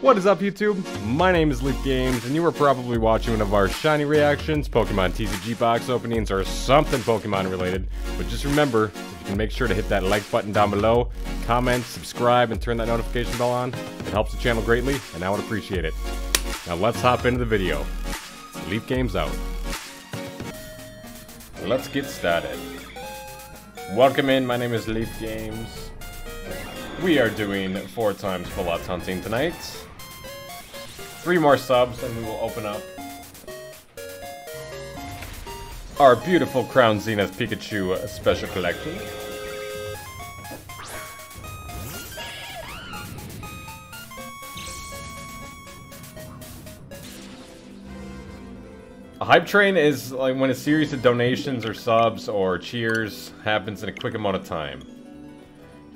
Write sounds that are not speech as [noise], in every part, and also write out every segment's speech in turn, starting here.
What is up YouTube? My name is Leaf Games and you are probably watching one of our shiny reactions, Pokemon TCG box openings, or something Pokemon related. But just remember, if you can make sure to hit that like button down below, comment, subscribe, and turn that notification bell on, it helps the channel greatly and I would appreciate it. Now let's hop into the video. Leaf Games out. Let's get started. Welcome in, my name is Leaf Games. We are doing four times full hunting tonight. Three more subs and we will open up our beautiful Crown Zenith Pikachu special collection. A hype train is like when a series of donations or subs or cheers happens in a quick amount of time.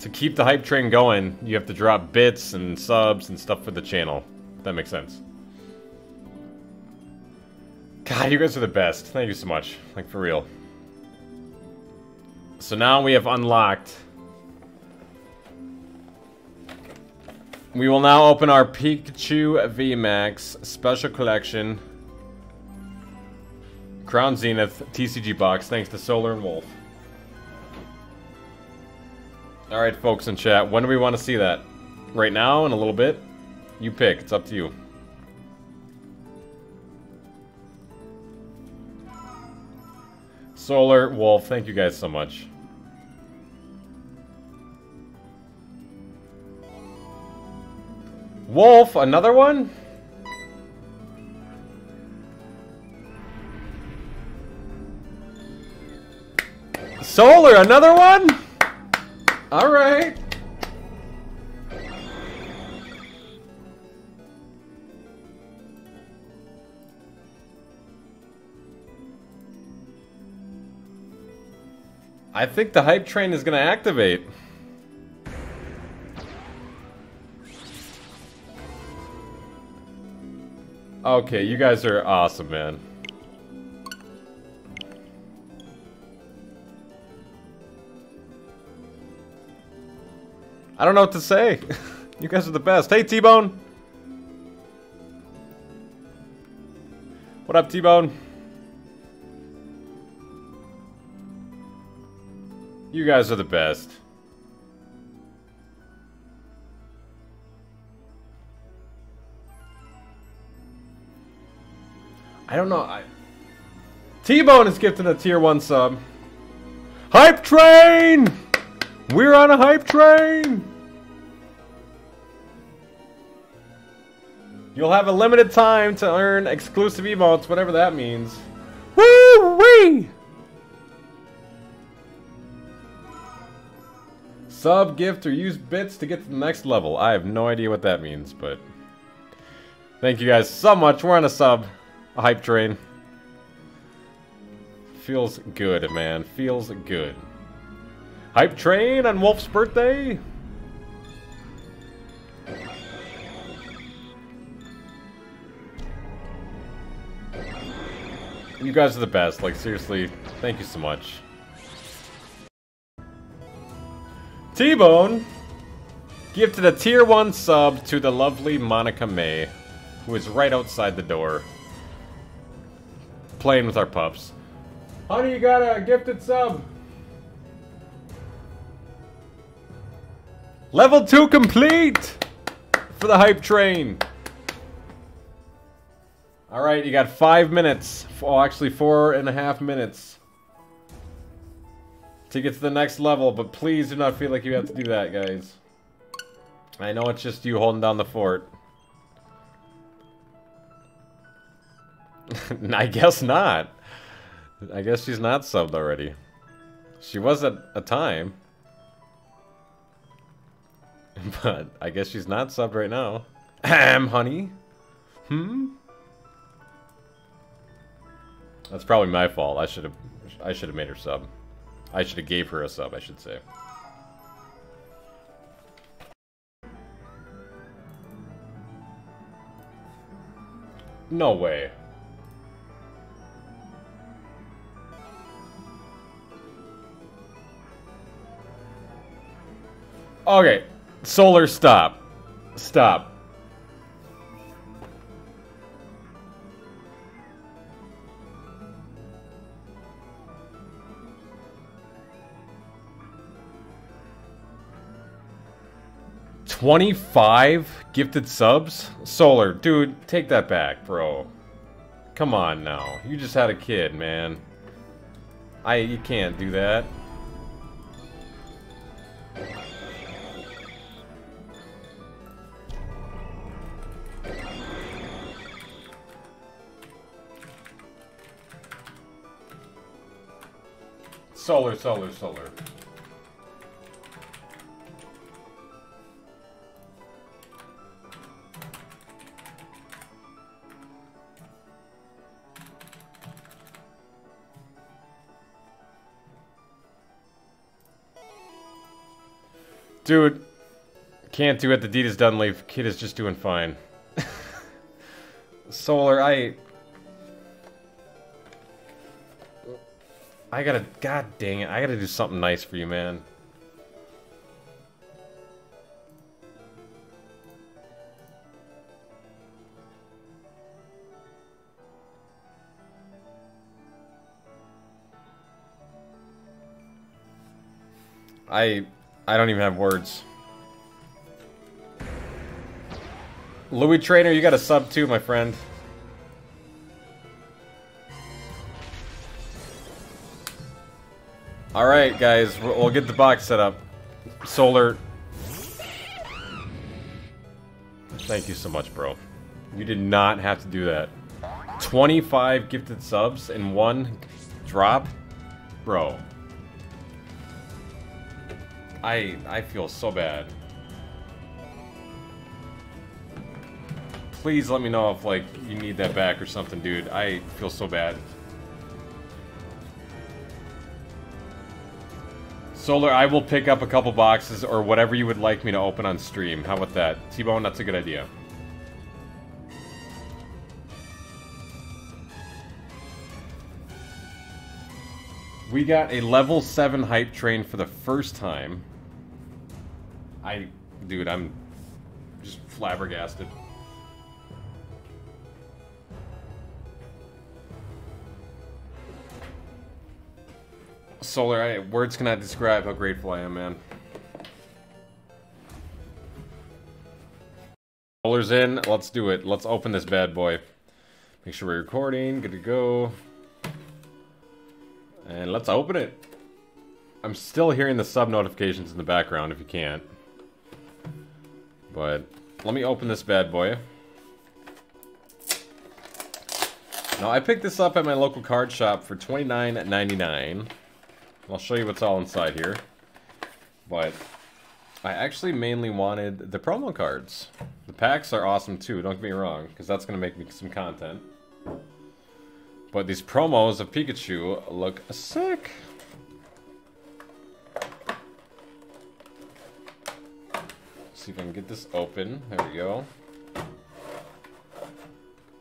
To keep the hype train going, you have to drop bits and subs and stuff for the channel. That makes sense. God, you guys are the best. Thank you so much. Like, for real. So now we have unlocked... We will now open our Pikachu VMAX Special Collection Crown Zenith TCG box, thanks to Solar and Wolf. Alright, folks in chat, when do we want to see that? Right now, in a little bit? You pick, it's up to you. Solar, Wolf, thank you guys so much. Wolf, another one? Solar, another one? Alright. I think the hype train is going to activate. Okay, you guys are awesome, man. I don't know what to say. [laughs] you guys are the best. Hey, T-Bone! What up, T-Bone? You guys are the best. I don't know. I... T-Bone is gifted a tier 1 sub. Hype train! We're on a hype train! You'll have a limited time to earn exclusive emotes, whatever that means. Woo-wee! Sub, gift, or use bits to get to the next level. I have no idea what that means, but... Thank you guys so much. We're on a sub. A hype train. Feels good, man. Feels good. Hype train on Wolf's birthday? You guys are the best. Like, seriously, thank you so much. T-Bone Give to the tier 1 sub to the lovely Monica May, who is right outside the door, playing with our pups. Honey, you got a gifted sub. Level 2 complete for the hype train. Alright, you got five minutes. Oh, actually four and a half minutes to get to the next level, but please do not feel like you have to do that, guys. I know it's just you holding down the fort. [laughs] I guess not. I guess she's not subbed already. She was at a time. [laughs] But I guess she's not subbed right now. Ahem, honey. Hmm? That's probably my fault. I should have I should have made her sub. I should have gave her a sub, I should say. No way. Okay. Solar, stop. Stop. 25 gifted subs? Solar, dude, take that back, bro. Come on now. You just had a kid, man. I you can't do that. Solar, solar, solar. Dude, can't do it. The deed is done, Leaf. Kid is just doing fine. [laughs] Solar, I... I gotta... God dang it. I gotta do something nice for you, man. I I don't even have words. Louis Trainer, you got a sub too, my friend. Alright, guys, we'll get the box set up. Solar. Thank you so much, bro. You did not have to do that. 25 gifted subs in one drop? Bro. I I feel so bad. Please let me know if like you need that back or something, dude. I feel so bad. Solar, I will pick up a couple boxes or whatever you would like me to open on stream. How about that? T-Bone, that's a good idea. We got a level 7 hype train for the first time. I, dude, I'm just flabbergasted. Solar, I, words cannot describe how grateful I am, man. Solar's in. Let's do it. Let's open this bad boy. Make sure we're recording. Good to go. And let's open it. I'm still hearing the sub notifications in the background if you can't. But let me open this bad boy. Now, I picked this up at my local card shop for $29.99. I'll show you what's all inside here. But I actually mainly wanted the promo cards. The packs are awesome too, don't get me wrong, because that's going to make me some content. But these promos of Pikachu look sick. See if I can get this open. There we go.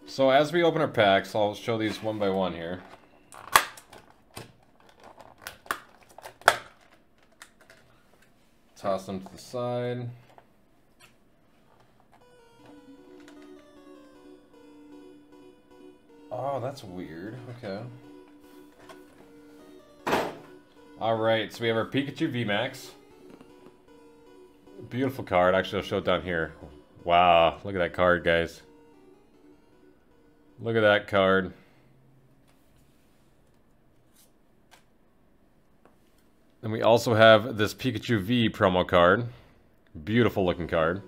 So as we open our packs, I'll show these one by one here. Toss them to the side. Oh, that's weird. Okay. Alright, so we have our Pikachu VMAX. Beautiful card. Actually, I'll show it down here. Wow, look at that card, guys. Look at that card. And we also have this Pikachu V promo card. Beautiful looking card.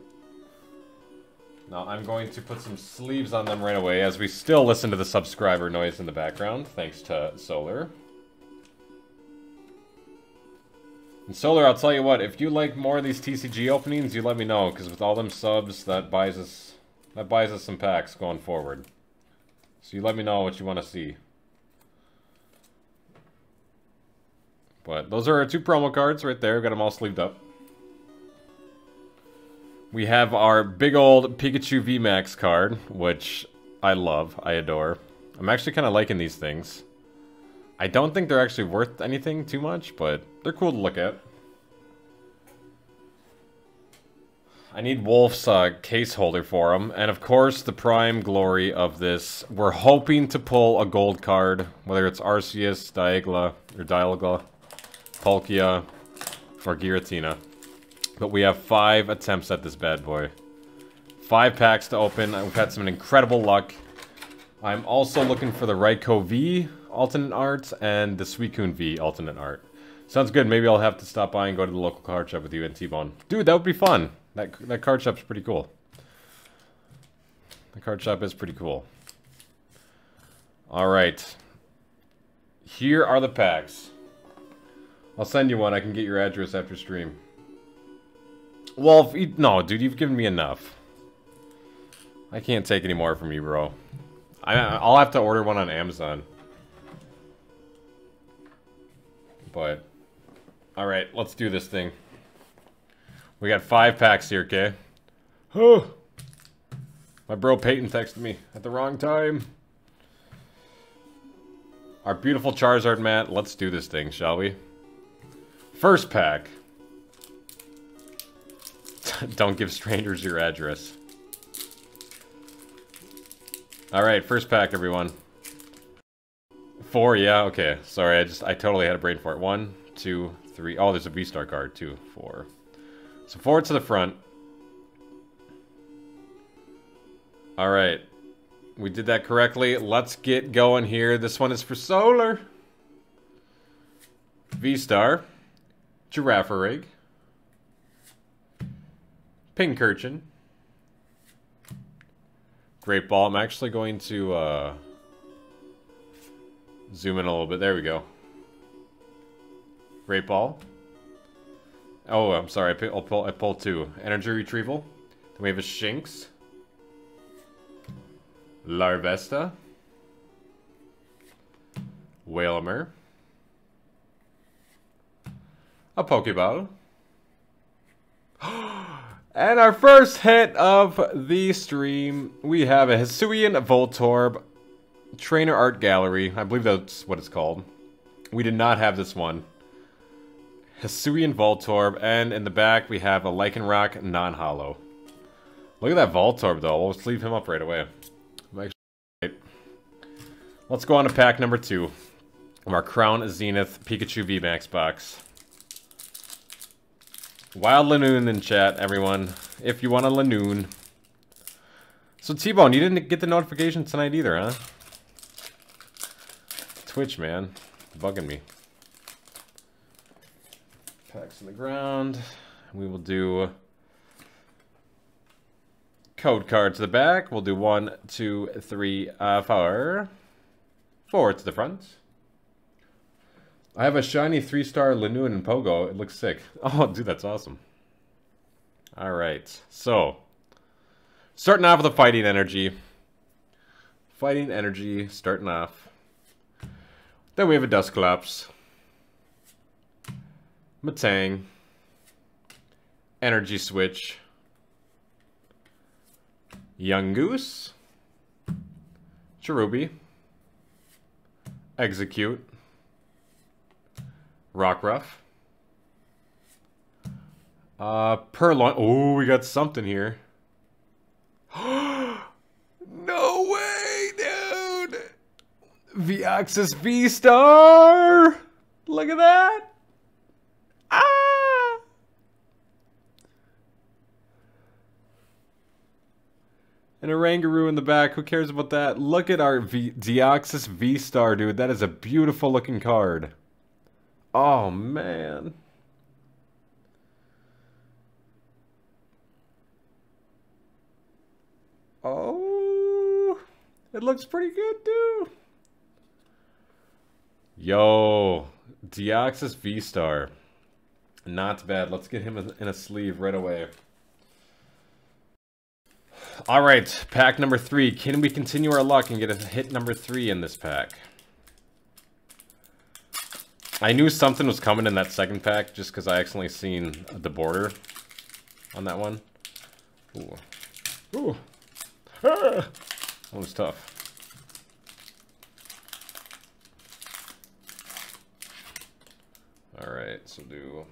Now I'm going to put some sleeves on them right away as we still listen to the subscriber noise in the background, thanks to Solar. And Solar, I'll tell you what, if you like more of these TCG openings, you let me know, because with all them subs, that buys us that buys us some packs going forward. So you let me know what you want to see. But those are our two promo cards right there. Got them all sleeved up. We have our big old Pikachu VMAX card, which I love, I adore. I'm actually kind of liking these things. I don't think they're actually worth anything too much, but they're cool to look at. I need Wolf's uh, case holder for him. And of course, the prime glory of this. We're hoping to pull a gold card, whether it's Arceus, Dialga, or Dialga, Palkia, or Giratina. But we have five attempts at this bad boy. Five packs to open. We've had some incredible luck. I'm also looking for the Raikou V alternate arts and the Suicune V alternate art. Sounds good. Maybe I'll have to stop by and go to the local card shop with you and T-Bone. Dude, that would be fun. That, that card shop's pretty cool. The card shop is pretty cool. Alright. Here are the packs. I'll send you one. I can get your address after stream. Well, you, no, dude, you've given me enough. I can't take any more from you, bro. I, I'll have to order one on Amazon. But, alright, let's do this thing. We got five packs here, okay? Oh! My bro Peyton texted me at the wrong time. Our beautiful Charizard mat. Let's do this thing, shall we? First pack. [laughs] Don't give strangers your address. Alright, first pack, everyone. Four, yeah, okay. Sorry, I just, I totally had a brain for it. One, two, three. Oh, there's a V-Star card, too. Four. So forward to the front. Alright. We did that correctly. Let's get going here. This one is for Solar. V-Star. Girafarig. Pincurchin. Great ball. I'm actually going to uh, zoom in a little bit. There we go. Great ball. Oh, I'm sorry. I, pull, I pulled two. Energy retrieval. Then we have a Shinx. Larvesta. Wailmer. A Pokeball. [gasps] and our first hit of the stream, we have a Hisuian Voltorb Trainer Art Gallery. I believe that's what it's called. We did not have this one. Hisuian Voltorb, and in the back we have a Lycanroc non-holo. Look at that Voltorb though, let's leave him up right away. Let's go on to pack number two of our Crown Zenith Pikachu VMAX box. Wild Lanoon in chat, everyone. If you want a Lanoon. So T-Bone, you didn't get the notification tonight either, huh? Twitch, man. Bugging me. Packs in the ground. We will do code card to the back. We'll do one, two, three, uh, four. Four to the front. I have a shiny three-star Lanoon and Pogo. It looks sick. [laughs] Oh, dude, that's awesome. All right, so starting off with a fighting energy. Fighting energy, starting off. Then we have a Dusclops. Matang. Energy Switch. Yungoos. Cherubi. Execute. Rockruff. Uh, Purrloin. Oh, we got something here. no way, dude! Deoxys V-Star! Look at that! Ah! And a Rangaroo in the back. Who cares about that? Look at our v Deoxys V-Star, dude. That is a beautiful looking card. Oh, man. Oh, it looks pretty good, too. Yo, Deoxys V-Star. Not bad. Let's get him in a sleeve right away. All right, pack number three. Can we continue our luck and get a hit number three in this pack? I knew something was coming in that second pack just because I accidentally seen the border on that one. Ooh. Ooh. Ah! That was tough. Alright, so do...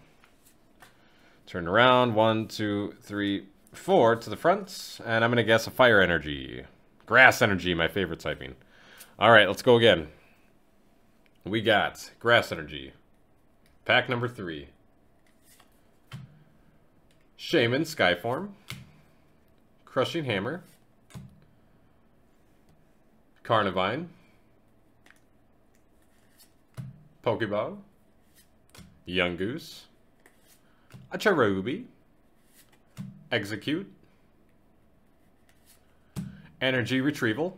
Turn around. One, two, three, four to the front. And I'm going to guess a fire energy. Grass energy, my favorite typing. Alright, let's go again. We got Grass Energy. Pack number three. Shaymin Skyform. Crushing Hammer. Carnivine. Pokeball. Yungoos. A Cherubi. Execute. Energy Retrieval.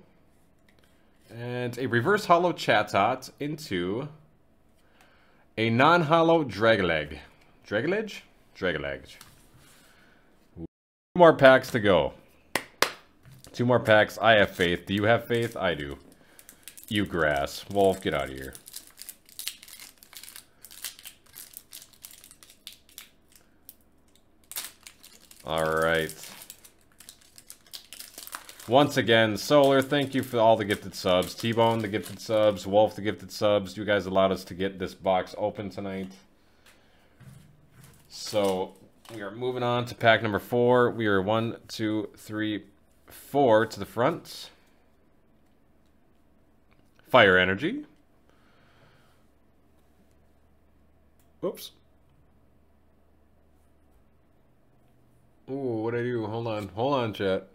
And a Reverse Holo Chatot into a non-holo Dragoleg. Dragoledge? Dragoleg. Two more packs to go. Two more packs. I have faith. Do you have faith? I do. You grass. Wolf, get out of here. Alright. Once again, Solar, thank you for all the gifted subs. T-Bone, the gifted subs. Wolf, the gifted subs. You guys allowed us to get this box open tonight. So, we are moving on to pack number four. We are one, two, three, four to the front. Fire Energy. Oops. Ooh, what I do? Hold on. Hold on, chat.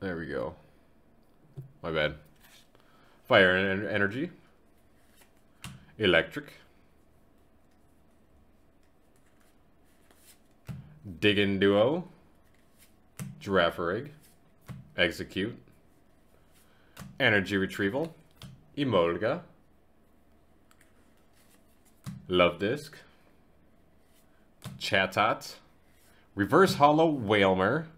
There we go. My bad. Fire and energy. Electric. Diggin Duo. Girafarig. Execute. Energy Retrieval. Emolga. Luvdisc. Chatot. Reverse Holo Wailmer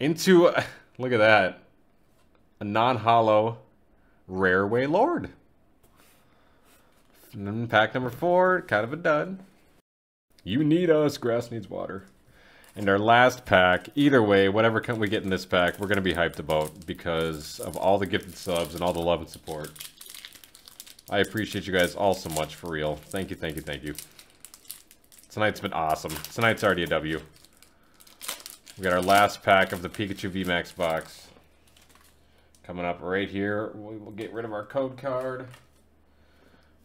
into, [laughs] look at that, a non-holo Rare Wailord. pack number four, kind of a dud. You need us, grass needs water. And our last pack, either way, whatever can we get in this pack, we're going to be hyped about because of all the gifted subs and all the love and support. I appreciate you guys all so much, for real. Thank you, thank you, thank you. Tonight's been awesome. Tonight's already a W. We got our last pack of the Pikachu VMAX box. Coming up right here. We will get rid of our code card.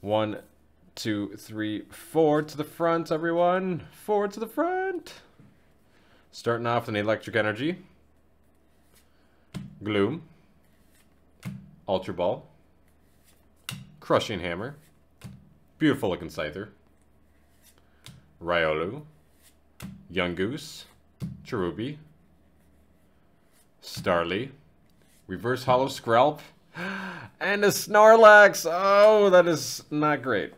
One, two, three, four to the front, everyone. Four to the front. Starting off with an Electric Energy. Gloom. Ultra Ball. Crushing Hammer. Beautiful looking Scyther. Riolu. Goose, Cherubi. Starly. Reverse Holo Skrelp. [gasps] And a Snorlax. Oh, that is not great.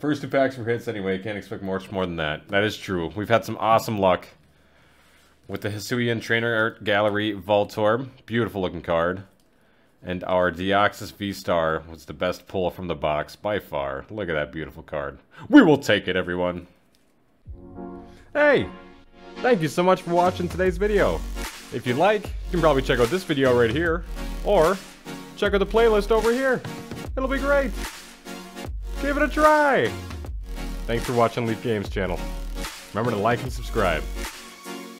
First two packs were hits anyway. Can't expect much more than that. That is true. We've had some awesome luck with the Hisuian Trainer Art Gallery Voltorb. Beautiful looking card. And our Deoxys V-Star was the best pull from the box by far. Look at that beautiful card. We will take it, everyone. Hey, Thank you so much for watching today's video. If you like, you can probably check out this video right here, or check out the playlist over here. It'll be great. Give it a try. Thanks for watching Leaf Games channel. Remember to like and subscribe.